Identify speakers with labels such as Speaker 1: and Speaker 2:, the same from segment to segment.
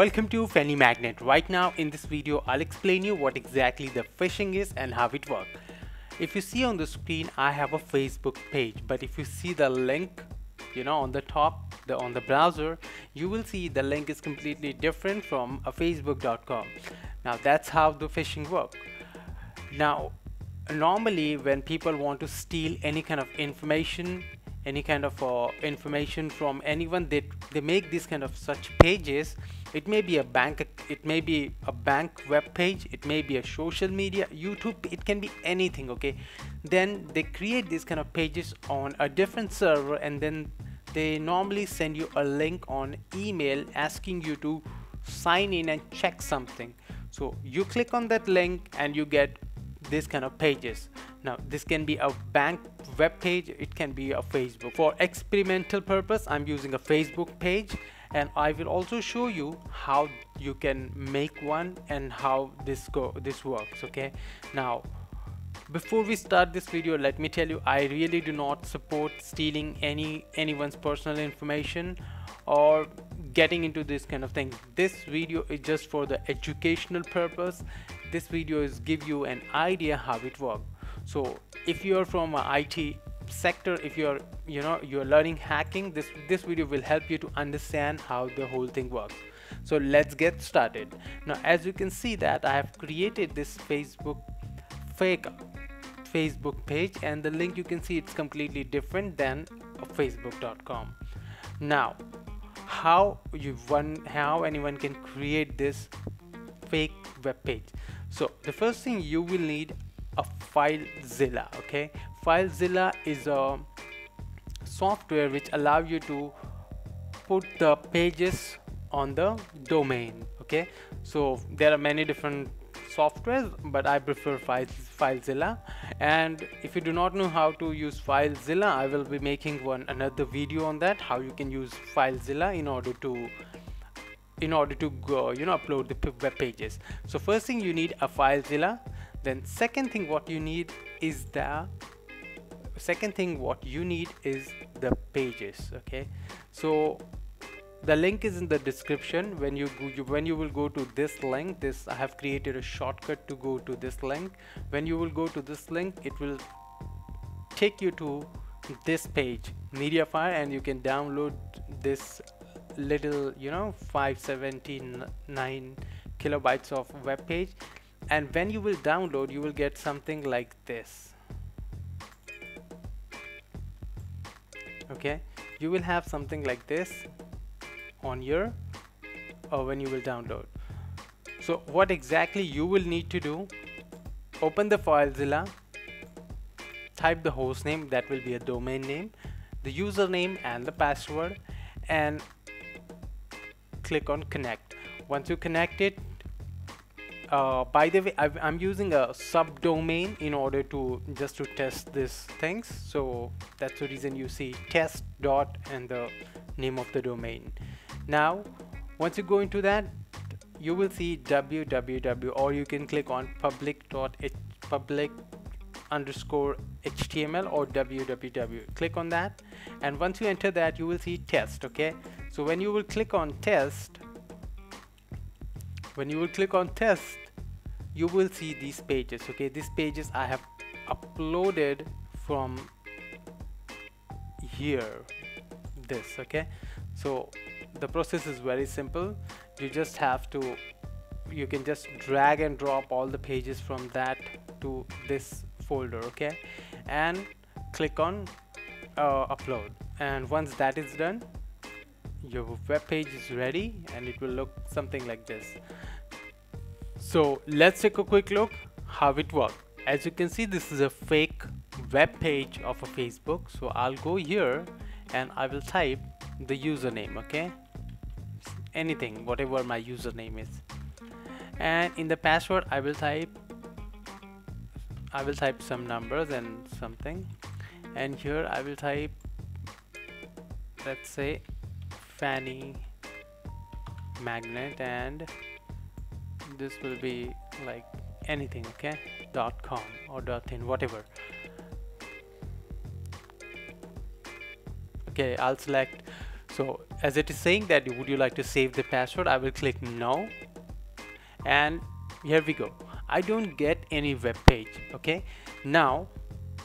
Speaker 1: Welcome to Fanny Magnet. Right now in this video I'll explain you what exactly the phishing is and how it works. If you see on the screen I have a Facebook page but if you see the link you know on the top the on the browser you will see the link is completely different from a facebook.com. Now that's how the phishing work. Now normally when people want to steal any kind of information any kind of uh, information from anyone. They they make this kind of such pages. It may be a bank it may be a bank web page. It may be a social media youtube. It can be anything okay? Then they create these kind of pages on a different server and then they normally send you a link on email asking you to sign in and check something. So you click on that link and you get this kind of pages. Now this can be a bank web page it can be a facebook. For experimental purpose i'm using a facebook page and i will also show you how you can make one and how this go this works okay? Now before we start this video let me tell you i really do not support stealing any anyone's personal information or getting into this kind of thing. This video is just for the educational purpose this video is give you an idea how it works so if you're from a IT sector if you're you know you're learning hacking this this video will help you to understand how the whole thing works. So let's get started. Now as you can see that I have created this Facebook fake Facebook page and the link you can see it's completely different than facebook.com now how you one how anyone can create this fake web page so the first thing you will need a filezilla okay? Filezilla is a software which allow you to put the pages on the domain okay? So there are many different softwares but I prefer File, FileZilla. And if you do not know how to use FileZilla I will be making one another video on that how you can use FileZilla in order to in order to go you know upload the web pages. So first thing you need a filezilla then second thing what you need is the second thing what you need is the pages okay? So the link is in the description. When you, you when you will go to this link this I have created a shortcut to go to this link. When you will go to this link it will take you to this page mediafire and you can download this little you know 579 kilobytes of web page. And when you will download you will get something like this. Okay? You will have something like this on your or when you will download. So what exactly you will need to do open the filezilla type the host name that will be a domain name the username and the password and click on connect. Once you connect it uh, by the way i am using a subdomain in order to just to test these things. So that's the reason you see test dot and the name of the domain. Now once you go into that you will see www or you can click on public dot public underscore html or www click on that and once you enter that you will see test okay so when you will click on test when you will click on test you will see these pages okay? These pages I have uploaded from here this okay? So the process is very simple. You just have to you can just drag and drop all the pages from that to this folder okay? And click on uh, upload. And once that is done your web page is ready and it will look something like this. So let's take a quick look how it works. As you can see this is a fake web page of a Facebook. So I'll go here and I will type the username okay? Anything whatever my username is. And in the password I will type I will type some numbers and something. And here I will type let's say fanny magnet and this will be like anything okay? Dot com or dot in whatever. Okay I'll select so as it is saying that you would you like to save the password? I will click no. And here we go. I don't get any web page okay? Now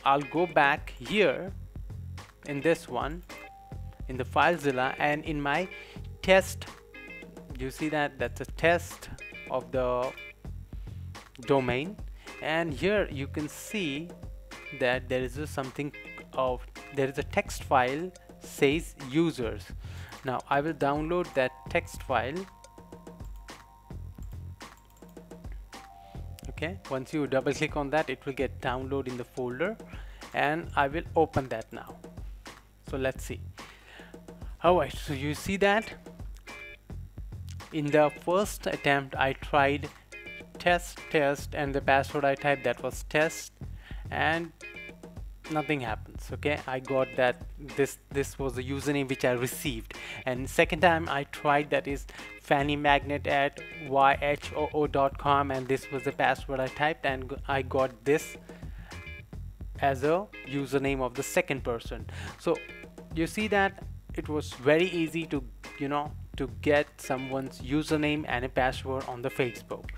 Speaker 1: I'll go back here in this one in the FileZilla and in my test you see that that's a test of the domain. And here you can see that there is something of there is a text file says users. Now I will download that text file. Okay once you double click on that it will get download in the folder. And I will open that now. So let's see alright so you see that? In the first attempt I tried test test and the password I typed that was test and nothing happens okay? I got that this this was the username which I received. And second time I tried that is fanny magnet at yhoo.com and this was the password I typed and I got this as a username of the second person. So you see that it was very easy to you know to get someone's username and a password on the Facebook.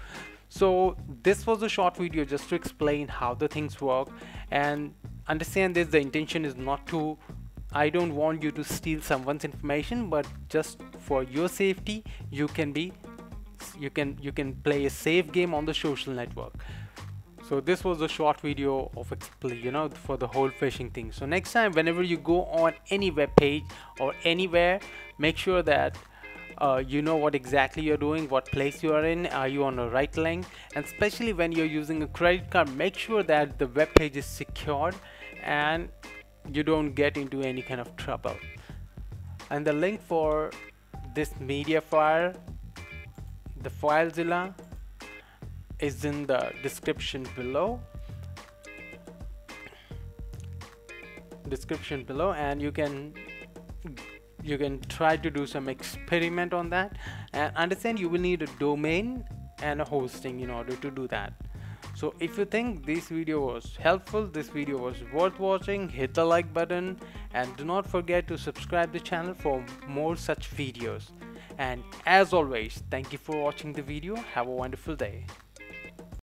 Speaker 1: So this was a short video just to explain how the things work and understand this the intention is not to I don't want you to steal someone's information but just for your safety you can be you can you can play a safe game on the social network so this was a short video of explain you know for the whole phishing thing. So next time whenever you go on any web page or anywhere make sure that uh, you know what exactly you're doing what place you are in are you on the right link? And especially when you're using a credit card make sure that the web page is secured and you don't get into any kind of trouble. And the link for this media file the FileZilla is in the description below. Description below and you can you can try to do some experiment on that. And understand you will need a domain and a hosting in order to do that. So if you think this video was helpful this video was worth watching hit the like button and do not forget to subscribe the channel for more such videos. And as always thank you for watching the video. Have a wonderful day